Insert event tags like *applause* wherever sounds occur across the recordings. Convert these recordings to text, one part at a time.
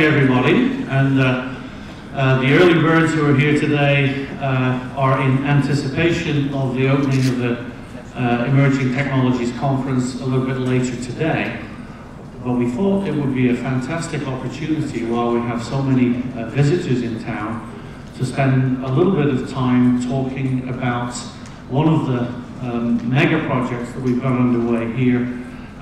Morning, everybody. And uh, uh, the early birds who are here today uh, are in anticipation of the opening of the uh, Emerging Technologies Conference a little bit later today. But we thought it would be a fantastic opportunity while we have so many uh, visitors in town to spend a little bit of time talking about one of the um, mega projects that we've got underway here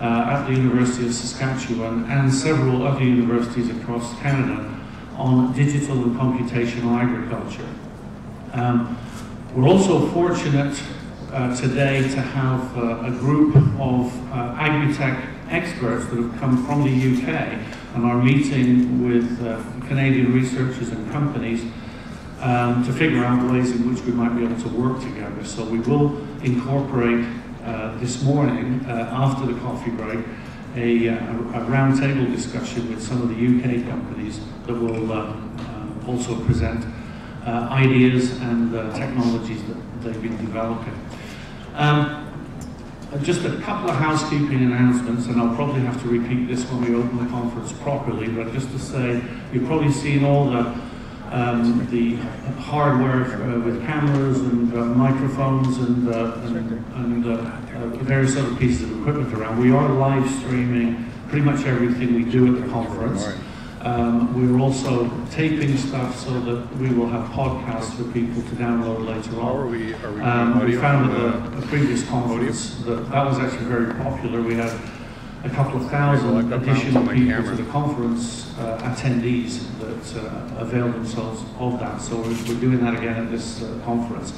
at the University of Saskatchewan and several other universities across Canada on digital and computational agriculture. Um, we're also fortunate uh, today to have uh, a group of uh, agri-tech experts that have come from the UK and are meeting with uh, Canadian researchers and companies um, to figure out ways in which we might be able to work together. So we will incorporate uh, this morning, uh, after the coffee break, a, uh, a, roundtable discussion with some of the UK companies that will also present ideas and technologies that they've been developing. Um, just a couple of housekeeping announcements, and I'll probably have to repeat this when we open the conference properly, but just to say, you've probably seen all the um, the hardware uh, with cameras and uh, microphones and, uh, and, and uh, uh, various other pieces of equipment around. We are live streaming pretty much everything we do at the conference. Um, we're also taping stuff so that we will have podcasts for people to download later on. Are we, are we, um, we found at the, the previous conference that that was actually very popular. We had a couple of thousand additional people to the conference uh, attendees that uh, availed themselves of that. So we're, we're doing that again at this uh, conference.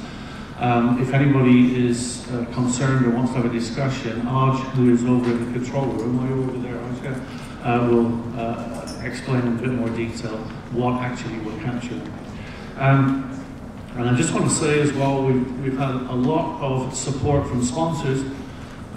Um, if anybody is uh, concerned or wants to have a discussion, Arj, who is over in the control room, are you over there, Arj? Uh, will uh, explain in a bit more detail what actually we're capturing. Um, and I just want to say as well, we've, we've had a lot of support from sponsors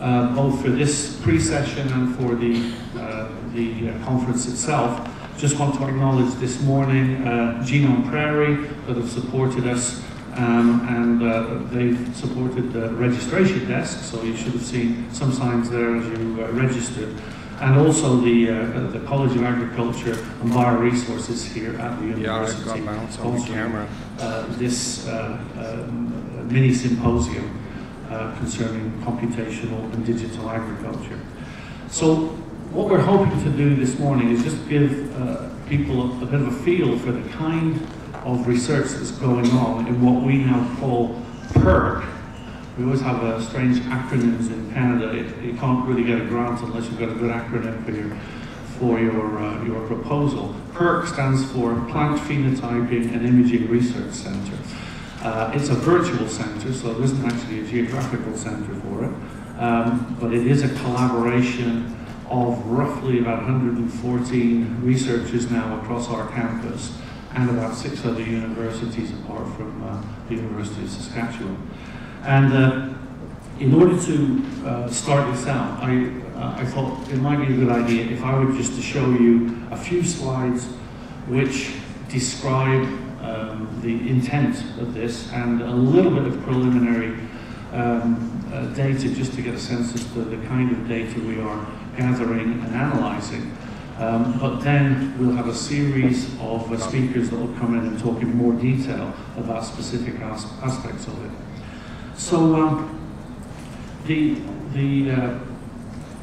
uh, both for this pre-session and for the, uh, the uh, conference itself. Just want to acknowledge this morning uh, Genome Prairie that have supported us um, and uh, they've supported the registration desk, so you should have seen some signs there as you uh, registered. And also the, uh, the College of Agriculture and Bioresources here at the university. Yeah, I've got on the camera. this um, mini symposium. Uh, concerning computational and digital agriculture. So what we're hoping to do this morning is just give uh, people a, a, bit of a feel for the kind of research that's going on in what we now call PERC. We always have uh, strange acronyms in Canada. It, you can't really get a grant unless you've got a good acronym for your, for your, uh, your proposal. PERC stands for Plant Phenotyping and Imaging Research Center. Uh, it's a virtual center, so there isn't actually a geographical center for it, um, but it is a collaboration of roughly about 114 researchers now across our campus and about six other universities apart from uh, the University of Saskatchewan. And uh, in order to uh, start this out, I, uh, I thought it might be a good idea if I were just to show you a few slides which describe um, the intent of this and a little bit of preliminary um, uh, data just to get a sense of to the kind of data we are gathering and analysing. Um, but then we'll have a series of uh, speakers that will come in and talk in more detail about specific as aspects of it. So um, the the uh,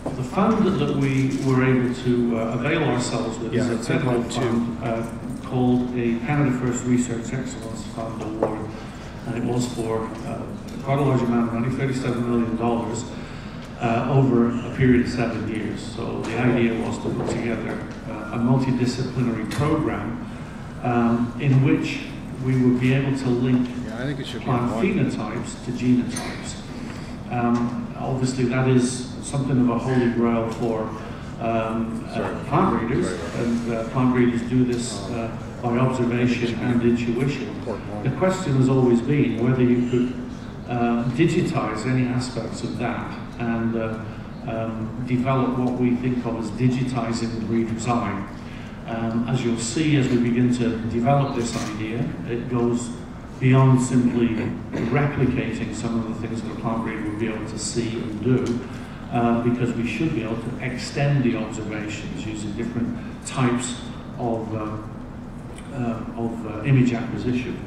the fund that we were able to uh, avail ourselves with yeah, is a federal fund uh, called the Canada First Research Excellence Fund Award, and it was for uh, quite a large amount of money, $37 million, uh, over a period of seven years. So the idea was to put together uh, a multidisciplinary program um, in which we would be able to link yeah, plant phenotypes to genotypes. Um, obviously, that is something of a holy grail for um, uh, breeders, and uh, plant breeders do this uh, by observation and intuition. The question has always been whether you could uh, digitize any aspects of that and uh, um, develop what we think of as digitizing the breeder's eye. Um, as you'll see as we begin to develop this idea, it goes beyond simply replicating some of the things that a plant breeder would be able to see and do, uh, because we should be able to extend the observations using different types of, uh, uh, of uh, image acquisition.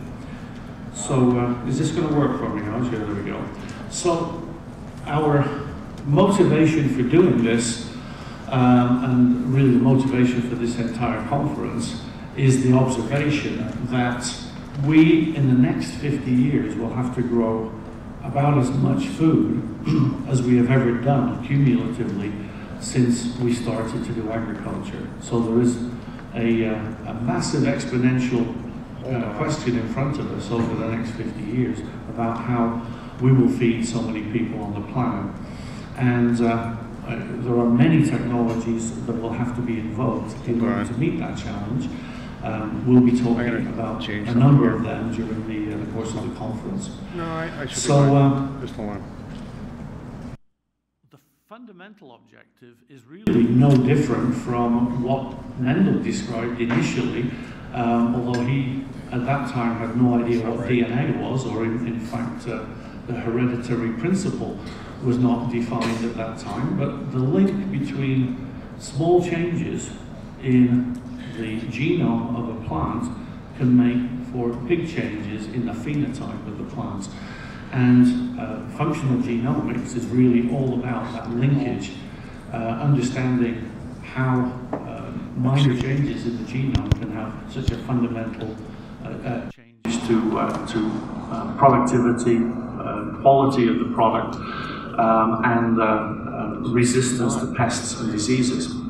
So uh, is this going to work for me now? Sure, there we go. So our motivation for doing this, um, and really the motivation for this entire conference, is the observation that we, in the next 50 years, will have to grow about as much food *clears throat* as we have ever done cumulatively since we started to do agriculture. So there is a, uh, a massive exponential uh, question in front of us over the next 50 years about how we will feed so many people on the planet. And uh, uh, there are many technologies that will have to be invoked in order to meet that challenge. Um, we'll be talking about change a number of them during the, uh, the course of the conference. No, I, I should be So, fine. um, Just hold on. The fundamental objective is really no different from what Mendel described initially, um, although he at that time had no idea what DNA was, or in, in fact, uh, the hereditary principle was not defined at that time. But the link between small changes in the genome of a plant can make for big changes in the phenotype of the plant. And uh, functional genomics is really all about that linkage, uh, understanding how uh, minor changes in the genome can have such a fundamental uh, uh, change to, uh, to uh, productivity, uh, quality of the product, um, and resistance to pests and diseases.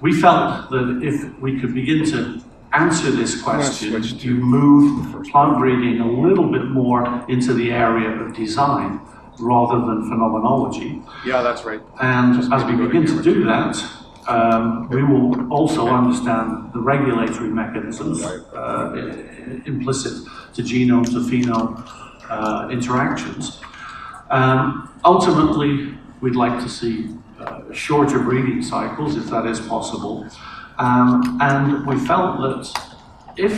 We felt that if we could begin to answer this question, switch to you move plant breeding a little bit more into the area of design rather than phenomenology. Yeah, that's right. And Just as we maybe go to begin to do that, um, we will also understand the regulatory mechanisms uh, implicit to genome to phenome uh, interactions. Um, ultimately, we'd like to see uh, shorter breeding cycles, if that is possible. Um, and we felt that if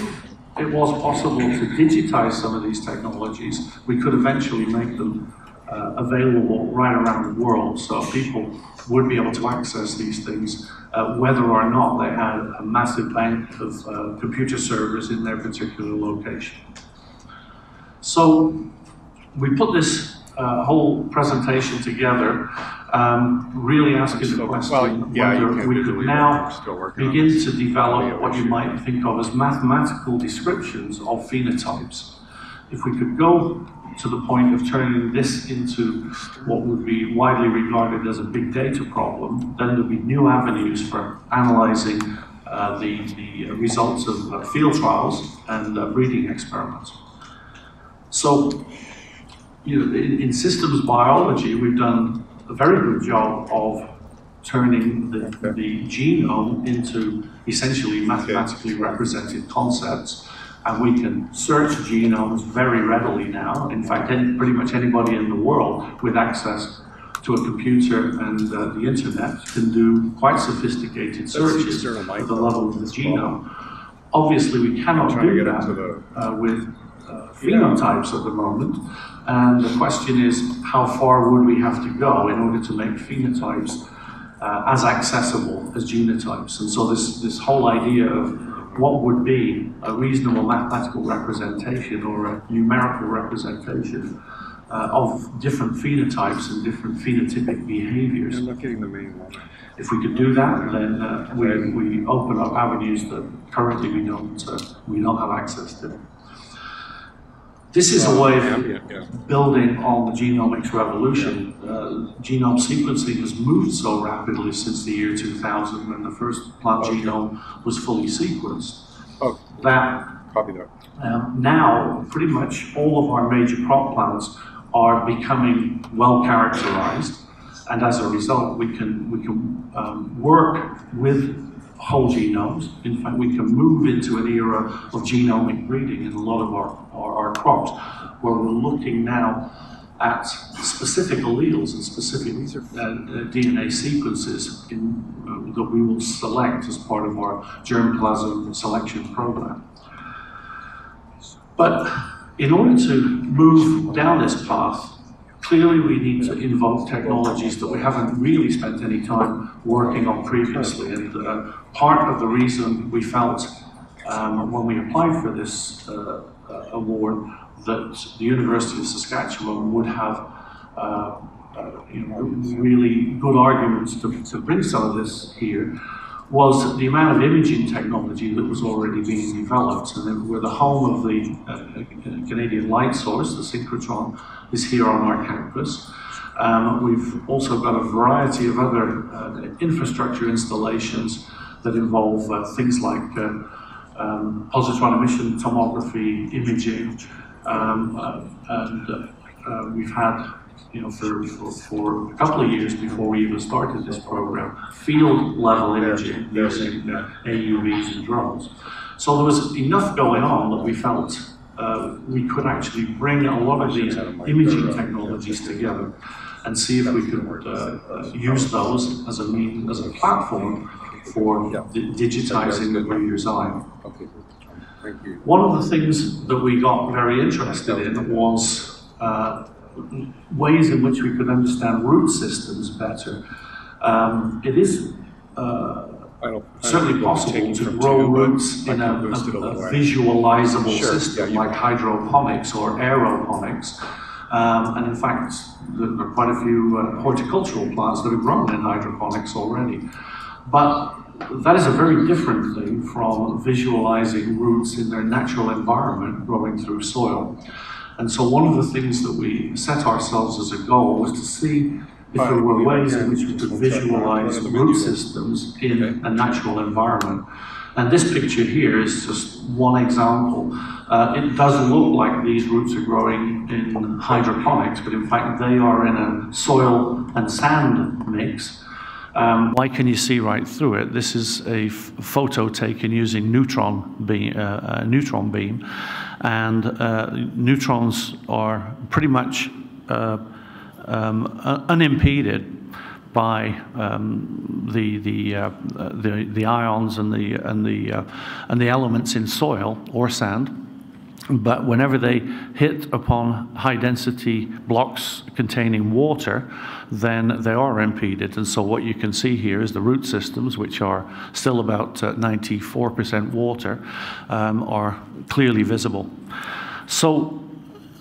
it was possible to digitize some of these technologies, we could eventually make them uh, available right around the world so people would be able to access these things uh, whether or not they had a massive bank of uh, computer servers in their particular location. So we put this uh, whole presentation together, um, really asking the question well, yeah, you whether we could now I'm still working on begin to develop what you might think of as mathematical descriptions of phenotypes. If we could go to the point of turning this into what would be widely regarded as a big data problem, then there'd be new avenues for analyzing uh, the, the results of uh, field trials and uh, breeding experiments. So, you know, in, in systems biology, we've done a very good job of turning the, the genome into essentially mathematically represented concepts. And we can search genomes very readily now. In fact, any, pretty much anybody in the world with access to a computer and uh, the internet can do quite sophisticated searches at the level of the genome. Obviously, we cannot do that uh, with uh, phenotypes at the moment. And the question is, how far would we have to go in order to make phenotypes uh, as accessible as genotypes? And so this, this whole idea of what would be a reasonable mathematical representation or a numerical representation uh, of different phenotypes and different phenotypic behaviors. I'm not getting the main one. If we could do that, then uh, we, we open up avenues that currently we don't, uh, we don't have access to. This is a way of building on the genomics revolution. Uh, genome sequencing has moved so rapidly since the year 2000 when the first plant Okay. genome was fully sequenced Oh, that copy that. um, now, pretty much all of our major crop plants are becoming well characterized, and as a result, we can we can um, work with whole genomes. In fact, we can move into an era of genomic breeding in a lot of our, our, our crops, where we're looking now at specific alleles and specific uh, uh, DNA sequences in, uh, that we will select as part of our germplasm selection program. But in order to move down this path, Clearly, we need to invoke technologies that we haven't really spent any time working on previously. And uh, part of the reason we felt um, when we applied for this uh award that the University of Saskatchewan would have uh, uh, you know, really good arguments to, to bring some of this here was the amount of imaging technology that was already being developed. And we're the home of the uh, Canadian Light Source, the synchrotron, is here on our campus. Um, we've also got a variety of other uh, infrastructure installations that involve uh, things like uh, um, positron emission tomography, imaging, um, uh, and uh, we've had you know, for, for, for, a couple of years before we even started this program, field level imaging using uh, AUVs and drones. So there was enough going on that we felt uh, we could actually bring a lot of these imaging technologies together and see if we could uh, use those as a mean, as a platform for digitizing the breeder's eye. One of the things that we got very interested in was uh, ways in which we could understand root systems better. Um, it is uh, certainly possible to grow roots in a, a, a visualizable sure. system yeah, like hydroponics or aeroponics. Um, and in fact, there are quite a few uh, horticultural plants that are grown in hydroponics already. But that is a very different thing from visualizing roots in their natural environment growing through soil. And so one of the things that we set ourselves as a goal was to see if there were ways in which we could visualize root systems in a natural environment. And this picture here is just one example. Uh, it does look like these roots are growing in hydroponics, but in fact they are in a soil and sand mix. Um, why can you see right through it? This is a photo taken using neutron beam, uh, neutron beam and uh, neutrons are pretty much uh, um, unimpeded by um, the the, uh, the the ions and the and the uh, and the elements in soil or sand. But whenever they hit upon high density blocks containing water, then they are impeded. And so what you can see here is the root systems, which are still about 94% uh, water, um, are clearly visible. So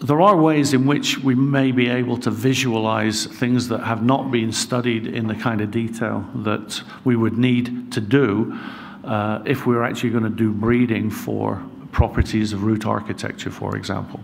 there are ways in which we may be able to visualize things that have not been studied in the kind of detail that we would need to do uh, if we we're actually going to do breeding for properties of root architecture, for example.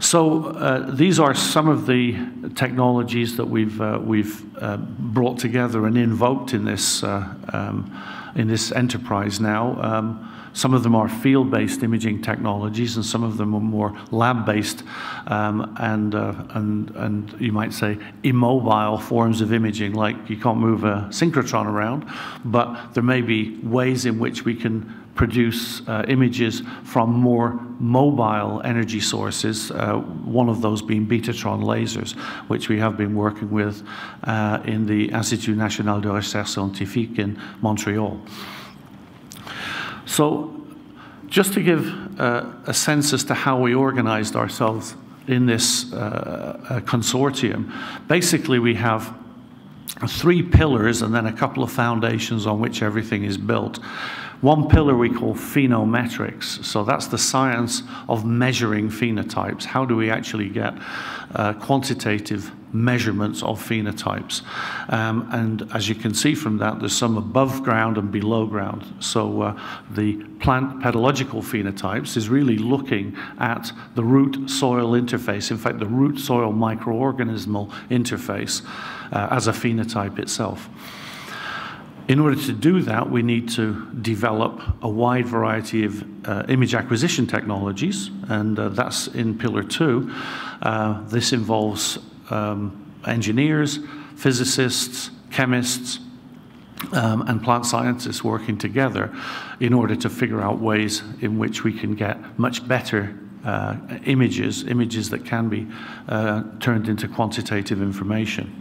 So uh, these are some of the technologies that we've uh, we've uh, brought together and invoked in this uh, um, in this enterprise now. Um, some of them are field-based imaging technologies, and some of them are more lab-based um, and, uh, and, and you might say immobile forms of imaging, like you can't move a synchrotron around, but there may be ways in which we can produce uh, images from more mobile energy sources, uh, one of those being Betatron lasers, which we have been working with uh, in the Institut National de Recherche Scientifique in Montreal. So just to give uh, a sense as to how we organized ourselves in this uh, uh, consortium, basically we have three pillars and then a couple of foundations on which everything is built. One pillar we call phenometrics. So that's the science of measuring phenotypes. How do we actually get uh, quantitative measurements of phenotypes? Um, and as you can see from that, there's some above ground and below ground. So uh, the plant pedological phenotypes is really looking at the root soil interface, in fact, the root soil microorganismal interface uh, as a phenotype itself. In order to do that, we need to develop a wide variety of uh, image acquisition technologies, and uh, that's in Pillar 2. Uh, this involves um, engineers, physicists, chemists, um, and plant scientists working together in order to figure out ways in which we can get much better uh, images, images that can be uh, turned into quantitative information.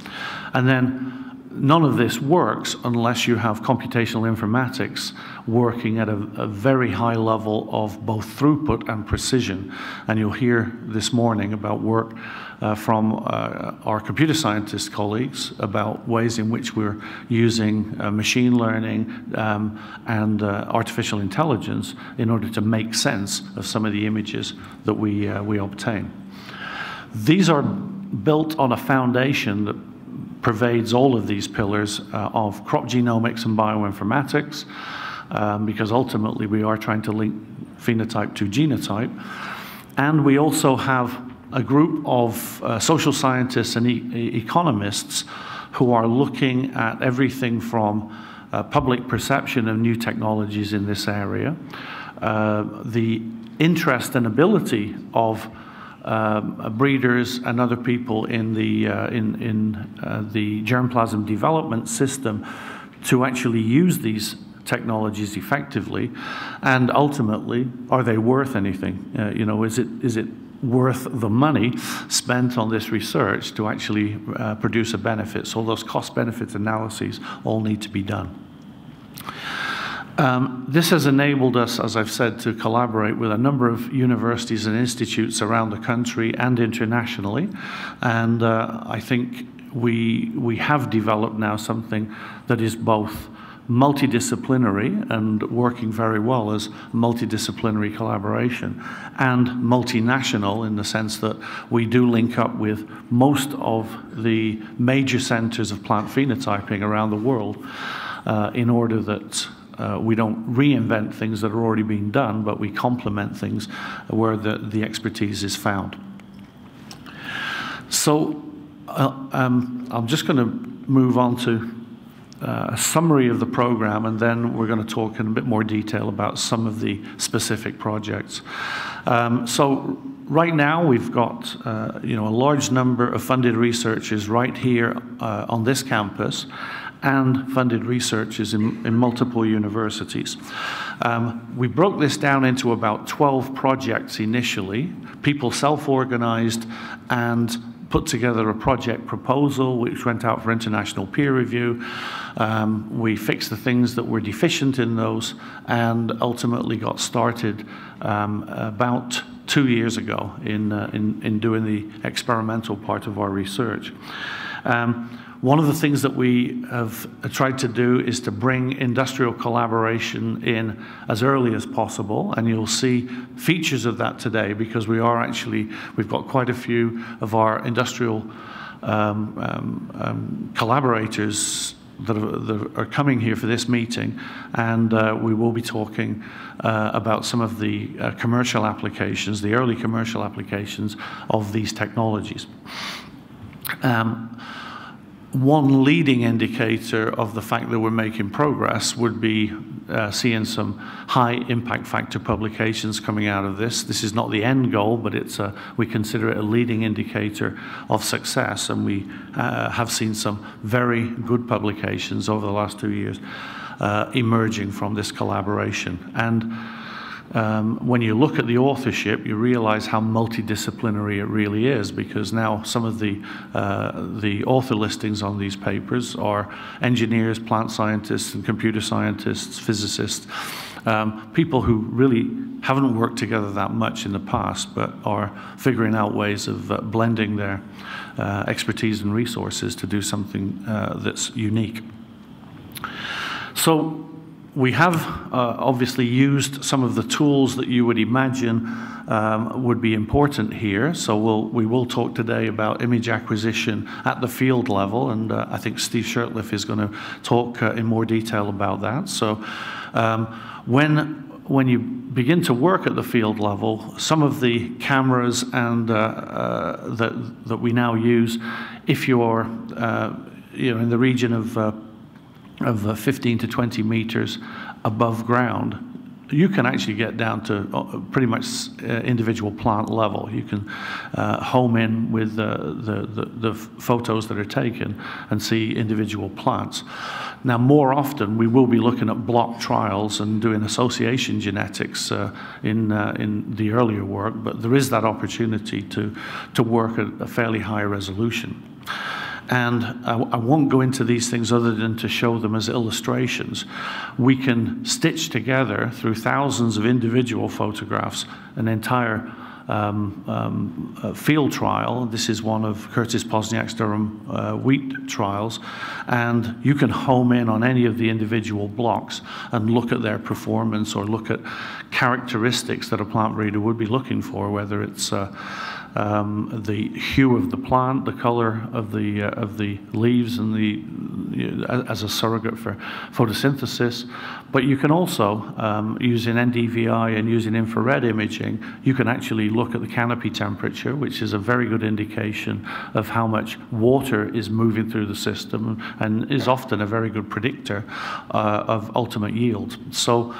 And then none of this works unless you have computational informatics working at a, a, very high level of both throughput and precision. And you'll hear this morning about work uh, from uh, our computer scientist colleagues about ways in which we're using uh, machine learning um, and uh, artificial intelligence in order to make sense of some of the images that we, uh, we obtain. These are built on a foundation that pervades all of these pillars uh, of crop genomics and bioinformatics, um, because ultimately we are trying to link phenotype to genotype. And we also have a group of uh, social scientists and e economists who are looking at everything from uh, public perception of new technologies in this area, uh, the interest and ability of um, breeders and other people in the, uh, in, in uh, the germplasm development system to actually use these technologies effectively, and ultimately, are they worth anything? Uh, you know, is it, is it worth the money spent on this research to actually uh, produce a benefit? So those cost-benefit analyses all need to be done. Um, this has enabled us, as I've said, to collaborate with a number of universities and institutes around the country and internationally. And uh, I think we, we have developed now something that is both multidisciplinary and working very well as multidisciplinary collaboration and multinational in the sense that we do link up with most of the major centers of plant phenotyping around the world uh, in order that uh, we don't reinvent things that are already being done, but we complement things where the, the expertise is found. So uh, um, I'm just going to move on to uh, a summary of the program, and then we're going to talk in a bit more detail about some of the specific projects. Um, so right now we've got uh, you know a large number of funded researchers right here uh, on this campus and funded researchers in, in multiple universities. Um, we broke this down into about 12 projects initially. People self-organized and put together a project proposal which went out for international peer review. Um, we fixed the things that were deficient in those and ultimately got started um, about two years ago in, uh, in, in, doing the experimental part of our research. Um, one of the things that we have tried to do is to bring industrial collaboration in as early as possible, and you'll see features of that today because we are actually, we've got quite a few of our industrial um, um, um, collaborators that are, that are, coming here for this meeting, and uh, we will be talking uh, about some of the uh, commercial applications, the early commercial applications of these technologies. Um, one leading indicator of the fact that we're making progress would be uh, seeing some high impact factor publications coming out of this. This is not the end goal, but it's a, we consider it a leading indicator of success, and we uh, have seen some very good publications over the last two years uh, emerging from this collaboration. And um, when you look at the authorship, you realize how multidisciplinary it really is because now some of the, uh, the author listings on these papers are engineers, plant scientists, and computer scientists, physicists, um, people who really haven't worked together that much in the past but are figuring out ways of uh, blending their uh, expertise and resources to do something uh, that's unique. So we have uh, obviously used some of the tools that you would imagine um, would be important here. So we'll, we will talk today about image acquisition at the field level, and uh, I think Steve Shirtliffe is going to talk uh, in more detail about that. So um, when when you begin to work at the field level, some of the cameras and uh, uh, that that we now use, if you're uh, you know in the region of of uh, 15 to 20 meters above ground, you can actually get down to uh, pretty much uh, individual plant level. You can uh, home in with uh, the, the, the, photos that are taken and see individual plants. Now, more often, we will be looking at block trials and doing association genetics uh, in, uh, in the earlier work, but there is that opportunity to, to work at a fairly high resolution. And I, I, won't go into these things other than to show them as illustrations. We can stitch together through thousands of individual photographs an entire um, um, field trial. This is one of Curtis Pozniak's durum uh, wheat trials. And you can home in on any of the individual blocks and look at their performance or look at characteristics that a plant breeder would be looking for, whether it's uh, um, the hue of the plant, the color of the uh, of the leaves, and the as a surrogate for photosynthesis. But you can also, um, using NDVI and using infrared imaging, you can actually look at the canopy temperature, which is a very good indication of how much water is moving through the system and is often a very good predictor uh, of ultimate yield. So,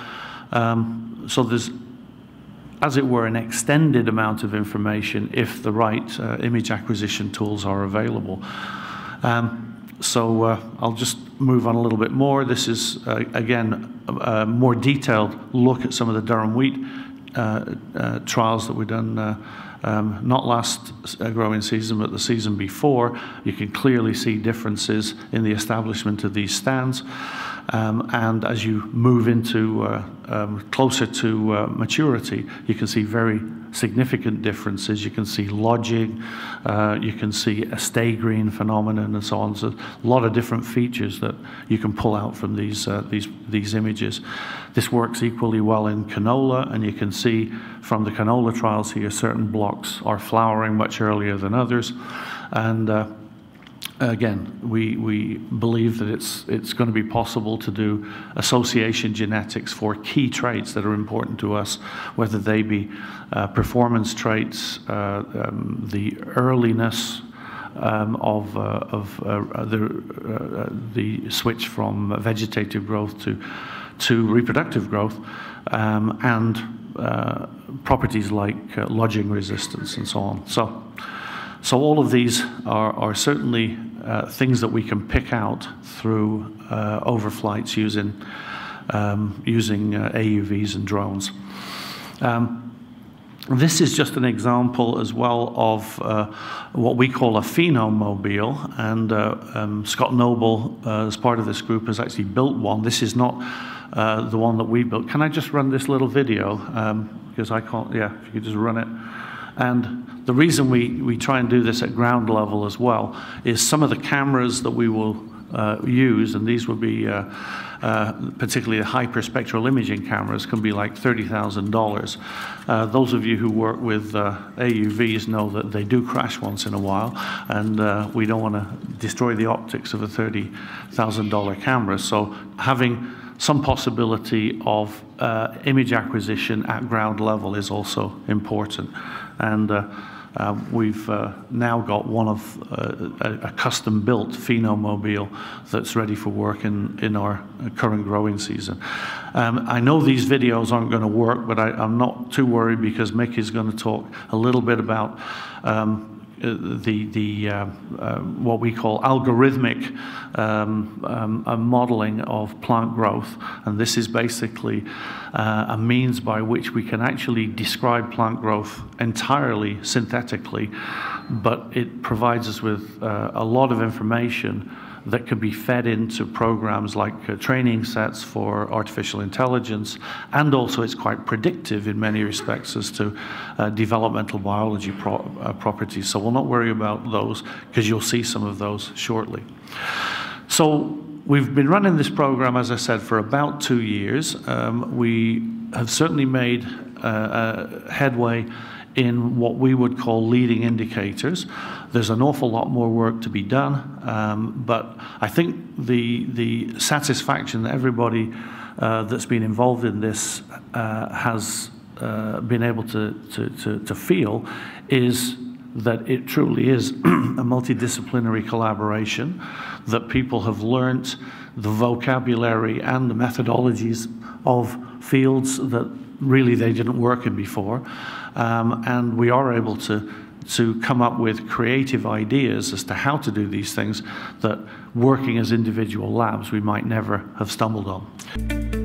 um, so there's as it were, an extended amount of information if the right uh, image acquisition tools are available. Um, so uh, I'll just move on a little bit more. This is, uh, again, a, a, more detailed look at some of the durum wheat uh, uh, trials that were done uh, um, not last growing season, but the season before. You can clearly see differences in the establishment of these stands. Um, and as you move into uh, um, closer to uh, maturity, you can see very significant differences. You can see lodging, uh, you can see a stay green phenomenon, and so on. So a lot of different features that you can pull out from these uh, these these images. This works equally well in canola, and you can see from the canola trials here certain blocks are flowering much earlier than others, and uh, again, we, we believe that it's, it's going to be possible to do association genetics for key traits that are important to us, whether they be uh, performance traits, uh, um, the earliness um, of, uh, of uh, the, uh, the switch from vegetative growth to, to reproductive growth, um, and uh, properties like lodging resistance and so on. So, so all of these are, are certainly uh, things that we can pick out through uh, overflights using, um, using uh, AUVs and drones. Um, this is just an example as well of uh, what we call a phenomobile, and uh, um, Scott Noble, uh, as part of this group, has actually built one. This is not uh, the one that we built. Can I just run this little video? Um, because I can't, yeah, if you could just run it. And the reason we, we try and do this at ground level as well is some of the cameras that we will uh, use, and these would be uh, uh, particularly the hyperspectral imaging cameras, can be like $30,000. Uh, those of you who work with uh, AUVs know that they do crash once in a while, and uh, we don't want to destroy the optics of a $30,000 camera. So having some possibility of image acquisition at ground level is also important. And uh, uh, we've uh, now got one of uh, a, custom-built phenomobile that's ready for work in, in our current growing season. Um, I know these videos aren't going to work, but I, am not too worried because Mick is going to talk a little bit about um, the, the uh, uh, what we call algorithmic um, um, modeling of plant growth. And this is basically uh, a means by which we can actually describe plant growth entirely synthetically, but it provides us with uh, a lot of information that can be fed into programs like uh, training sets for artificial intelligence, and also it's quite predictive in many respects as to uh, developmental biology pro uh, properties. So we'll not worry about those because you'll see some of those shortly. So we've been running this program, as I said, for about two years. Um, we have certainly made uh, uh, headway in what we would call leading indicators. There's an awful lot more work to be done, um, but I think the, the satisfaction that everybody uh, that's been involved in this uh, has uh, been able to, to, to, to feel is that it truly is *clears throat* a multidisciplinary collaboration, that people have learnt the vocabulary and the methodologies of fields that really they didn't work in before. Um, and we are able to, to come up with creative ideas as to how to do these things that working as individual labs we might never have stumbled on.